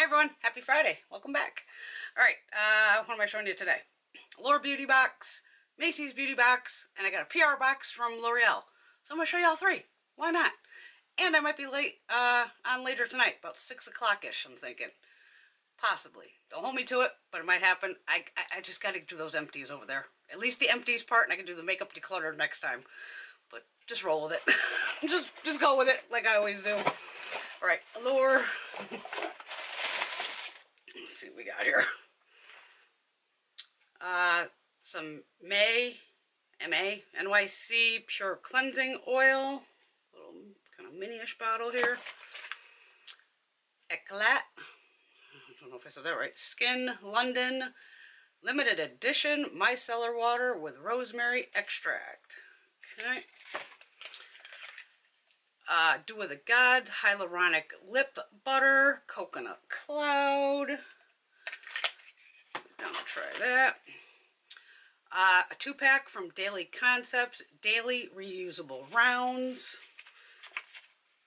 Hey everyone, happy Friday. Welcome back. All right, uh, what am I showing you today? Allure Beauty Box, Macy's Beauty Box, and I got a PR box from L'Oreal. So I'm gonna show you all three. Why not? And I might be late uh, on later tonight, about 6 o'clock-ish, I'm thinking. Possibly. Don't hold me to it, but it might happen. I, I, I just gotta do those empties over there. At least the empties part, and I can do the makeup declutter next time. But just roll with it. just, just go with it, like I always do. All right, Allure. We got here. Uh, some May, M-A, NYC Pure Cleansing Oil. Little kind of mini-ish bottle here. Eclat. I don't know if I said that right. Skin London Limited Edition Micellar Water with Rosemary Extract. Okay. Uh, Dew of the Gods Hyaluronic Lip Butter Coconut Cloud. Gonna try that. Uh, a two pack from Daily Concepts, Daily Reusable Rounds.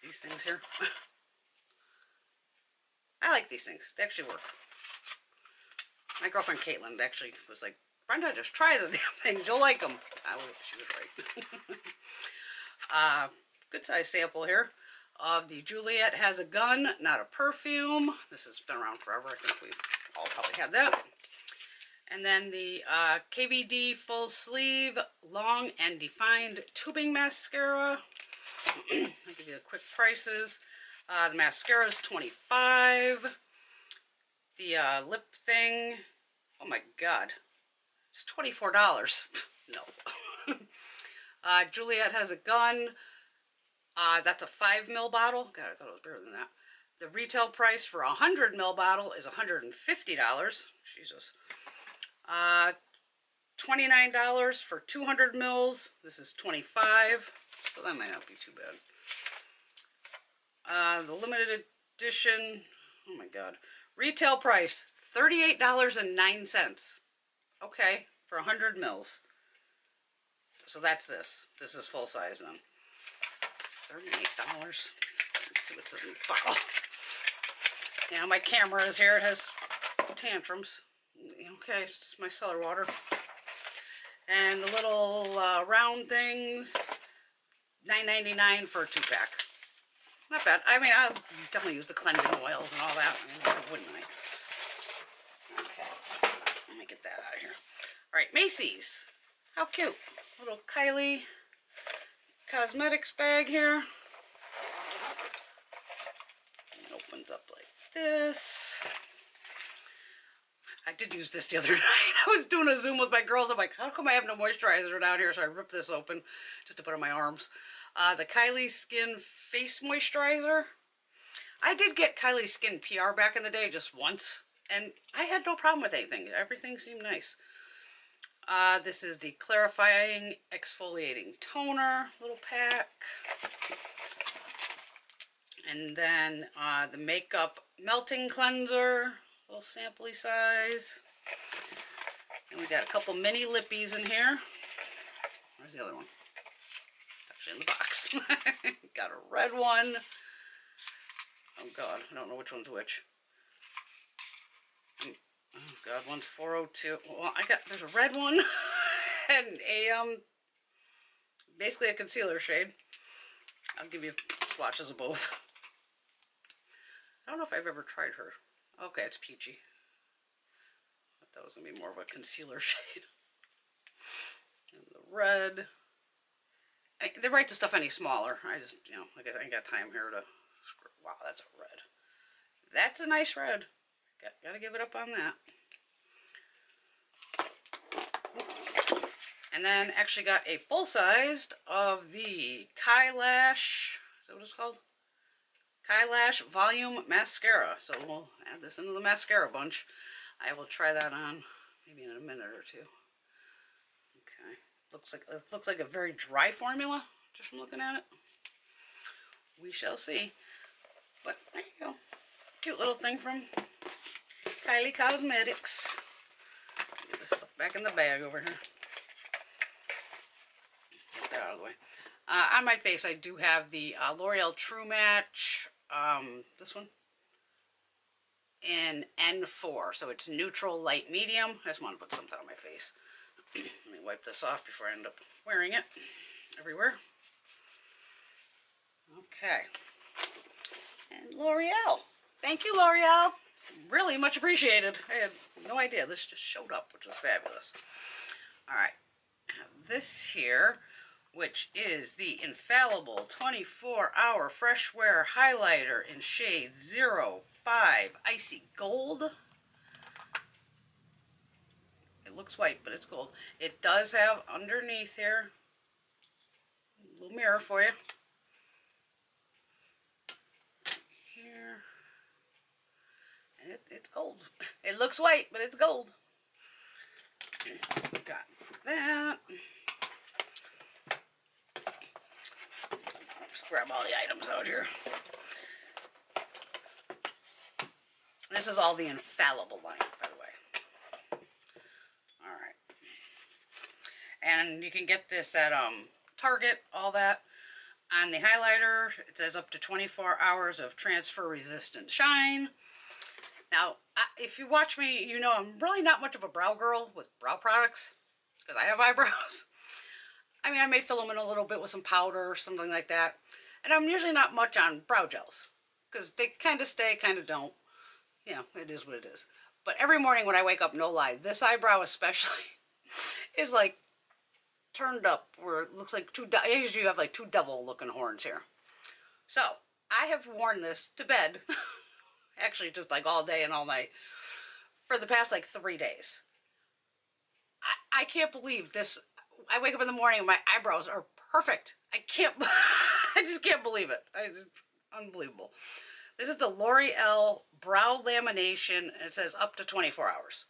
These things here. I like these things. They actually work. My girlfriend Caitlin actually was like, Brenda, just try the damn things. You'll like them. I she was right. uh, good size sample here of the Juliet Has a Gun, Not a Perfume. This has been around forever. I think we all probably had that. And then the uh, KVD Full Sleeve Long and Defined Tubing Mascara. I'll give you the quick prices. Uh, the mascara is 25 The uh, lip thing, oh my god, it's $24. no. uh, Juliet has a gun. Uh, that's a 5 mil bottle. God, I thought it was bigger than that. The retail price for a 100 mil bottle is $150. Jesus. Uh, $29 for 200 mils. This is 25 so that might not be too bad. Uh, the limited edition, oh my god, retail price $38.09. Okay, for 100 mils. So that's this. This is full size then. $38. Let's see what's in the bottle. Now my camera is here. It has tantrums. Okay, it's micellar water. And the little uh, round things, $9.99 for a two-pack. Not bad. I mean, I'll definitely use the cleansing oils and all that. Wouldn't I? Okay. Let me get that out of here. All right, Macy's. How cute. Little Kylie Cosmetics bag here. It opens up like this. I did use this the other night. I was doing a Zoom with my girls. I'm like, how come I have no moisturizer down here? So I ripped this open just to put on my arms. Uh, the Kylie Skin Face Moisturizer. I did get Kylie Skin PR back in the day just once. And I had no problem with anything. Everything seemed nice. Uh, this is the Clarifying Exfoliating Toner little pack. And then uh, the Makeup Melting Cleanser, little sampley size. And we got a couple mini lippies in here. Where's the other one? in the box. Got a red one. Oh god, I don't know which one's which. Mm, oh god, one's 402. Well, I got, there's a red one and a, um, basically a concealer shade. I'll give you swatches of both. I don't know if I've ever tried her. Okay, it's peachy. I thought it was going to be more of a concealer shade. And the red. I, they write the stuff any smaller. I just, you know, like I ain't got time here to. Wow, that's a red. That's a nice red. Got, gotta give it up on that. And then actually got a full-sized of the Kylash, is that what it's called? Kylash Volume Mascara. So we'll add this into the mascara bunch. I will try that on maybe in a minute or two. Okay. Looks like it looks like a very dry formula, just from looking at it. We shall see. But there you go. Cute little thing from Kylie Cosmetics. Get this stuff back in the bag over here. Get that out of the way. Uh, on my face, I do have the uh, L'Oreal True Match. Um, this one. in N4. So it's neutral, light, medium. I just want to put something on my face. Let me wipe this off before I end up wearing it everywhere. Okay. And L'Oreal. Thank you, L'Oreal. Really much appreciated. I had no idea. This just showed up, which was fabulous. All right. This here, which is the Infallible 24-Hour Fresh Wear Highlighter in shade 05 Icy Gold. It looks white, but it's gold. It does have underneath here a little mirror for you. Here. It's gold. It looks white, but it's gold. Got that. Just grab all the items out here. This is all the infallible line, by the way. All right. And you can get this at um, Target, all that. On the highlighter, it says up to 24 hours of transfer resistant shine. Now, if you watch me, you know I'm really not much of a brow girl with brow products because I have eyebrows. I mean, I may fill them in a little bit with some powder or something like that. And I'm usually not much on brow gels because they kind of stay, kind of don't. You know, it is what it is. But every morning when I wake up, no lie, this eyebrow especially is like turned up where it looks like two, usually you have like two devil looking horns here. So I have worn this to bed, actually just like all day and all night, for the past like three days. I, I can't believe this. I wake up in the morning and my eyebrows are perfect. I can't, I just can't believe it. I, unbelievable. This is the L'Oreal Brow Lamination. and It says up to 24 hours.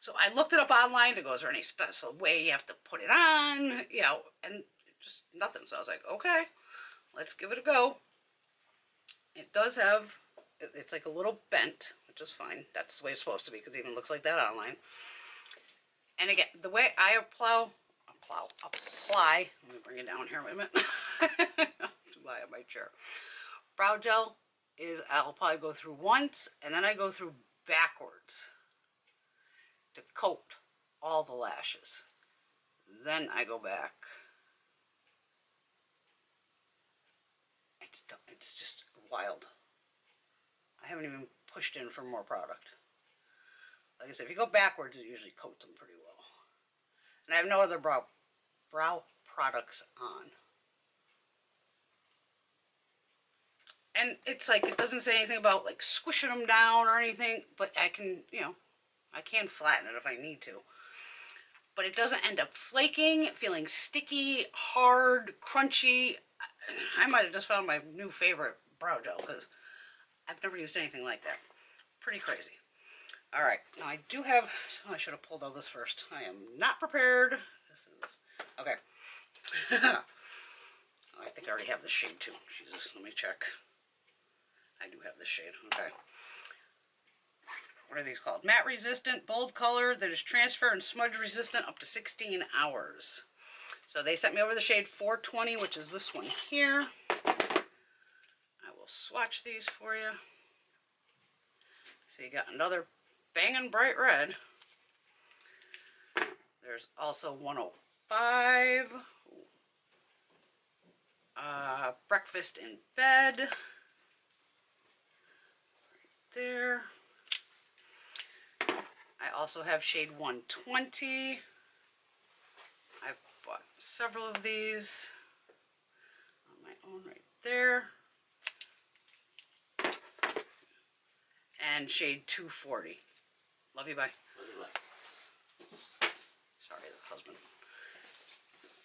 So I looked it up online to go, is there any special way you have to put it on? You know, and just nothing. So I was like, okay, let's give it a go. It does have, it's like a little bent, which is fine. That's the way it's supposed to be because it even looks like that online. And again, the way I apply, apply, apply, let me bring it down here, a minute. High on my chair. Brow gel is I'll probably go through once and then I go through backwards to coat all the lashes. Then I go back. It's, it's just wild. I haven't even pushed in for more product. Like I said, if you go backwards, it usually coats them pretty well. And I have no other brow, brow products on. and it's like it doesn't say anything about like squishing them down or anything but I can you know I can flatten it if I need to. But it doesn't end up flaking feeling sticky hard crunchy. I might have just found my new favorite brow gel because I've never used anything like that. Pretty crazy. All right now I do have oh, I should have pulled all this first. I am not prepared. This is okay I think I already have the shade too Jesus let me check I do have this shade, okay. What are these called? Matte resistant, bold color that is transfer and smudge resistant up to 16 hours. So they sent me over the shade 420, which is this one here. I will swatch these for you. So you got another banging bright red. There's also oh 105. Uh, breakfast in bed there. I also have shade 120. I've bought several of these on my own right there. And shade 240. Love you, bye. Sorry, the husband.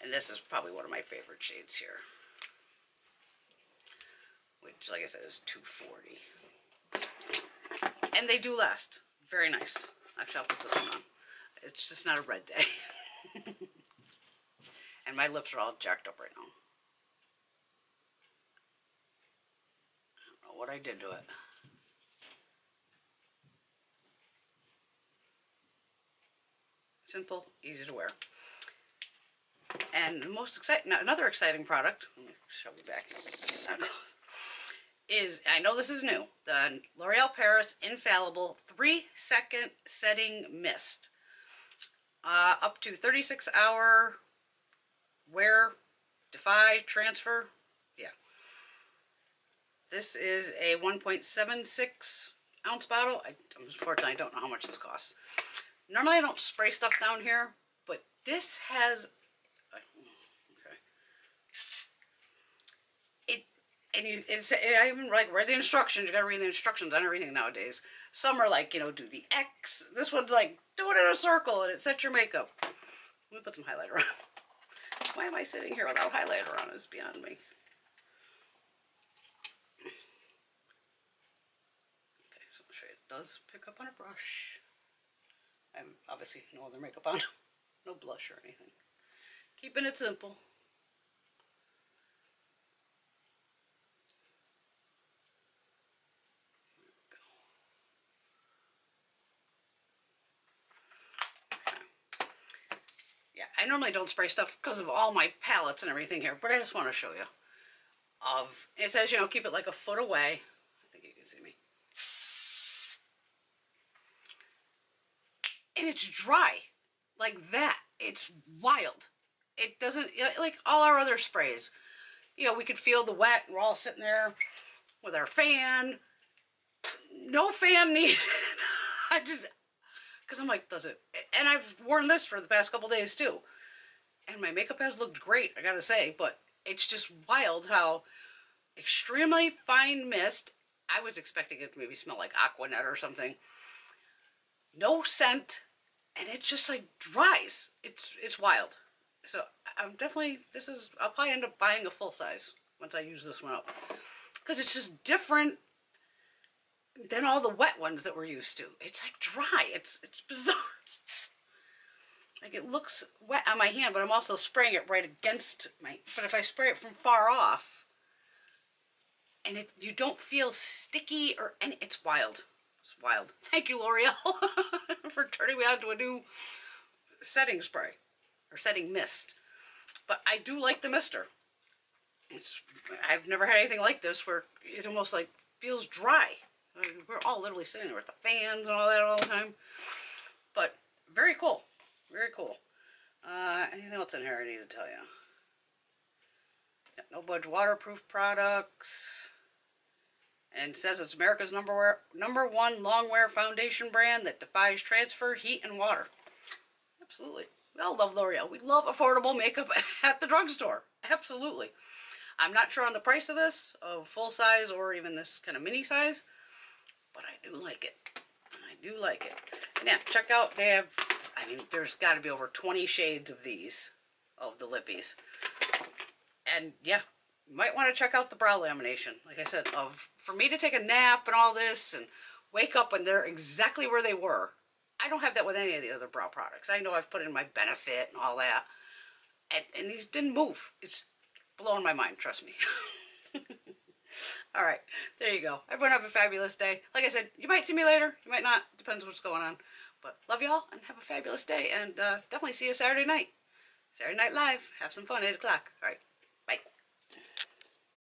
And this is probably one of my favorite shades here. Which, like I said, is 240. And they do last. Very nice. Actually, I'll put this one on. It's just not a red day. and my lips are all jacked up right now. I don't know what I did to it. Simple, easy to wear. And the most exciting, another exciting product, let me shove you back, is, I know this is new, the L'Oreal Paris Infallible 3 Second Setting Mist. Uh, up to 36 hour wear, defy, transfer. Yeah. This is a 1.76 ounce bottle. I, unfortunately, I don't know how much this costs. Normally, I don't spray stuff down here, but this has okay. It and you it's I even like read the instructions. You gotta read the instructions on everything nowadays. Some are like you know do the X. This one's like do it in a circle and it sets your makeup. Let me put some highlighter on. Why am I sitting here without highlighter on? It's beyond me. Okay, so I'll show you. It does pick up on a brush. I'm obviously no other makeup on. no blush or anything. Keeping it simple. Yeah, I normally don't spray stuff because of all my palettes and everything here, but I just want to show you. Of It says, you know, keep it like a foot away. I think you can see me. And it's dry. Like that. It's wild. It doesn't, like all our other sprays. You know, we could feel the wet. We're all sitting there with our fan. No fan needed. I just, because I'm like, does it? And I've worn this for the past couple days too. And my makeup has looked great, I gotta say, but it's just wild how extremely fine mist. I was expecting it to maybe smell like Aquanet or something. No scent, and it just like dries. It's it's wild. So I'm definitely this is I'll probably end up buying a full size once I use this one up because it's just different than all the wet ones that we're used to. It's like dry. It's it's bizarre. Like it looks wet on my hand, but I'm also spraying it right against my. But if I spray it from far off, and it you don't feel sticky or any. It's wild. It's wild. Thank you, L'Oreal, for turning me on to a new setting spray or setting mist. But I do like the mister. It's I've never had anything like this where it almost like feels dry. I mean, we're all literally sitting there with the fans and all that all the time. But very cool. Very cool. Uh, anything else in here I need to tell you? No budge waterproof products. And it says it's America's number, wear, number one long wear foundation brand that defies transfer, heat, and water. Absolutely. We all love L'Oreal. We love affordable makeup at the drugstore. Absolutely. I'm not sure on the price of this, of full size or even this kind of mini size but I do like it. I do like it. Now, check out, they have, I mean, there's got to be over 20 shades of these, of the lippies. And yeah, you might want to check out the brow lamination. Like I said, of for me to take a nap and all this and wake up and they're exactly where they were. I don't have that with any of the other brow products. I know I've put in my benefit and all that. And, and these didn't move. It's blowing my mind, trust me. All right, there you go. Everyone have a fabulous day. Like I said, you might see me later. You might not. Depends what's going on. But love y'all and have a fabulous day. And uh, definitely see you Saturday night. Saturday Night Live. Have some fun, 8 o'clock. All right.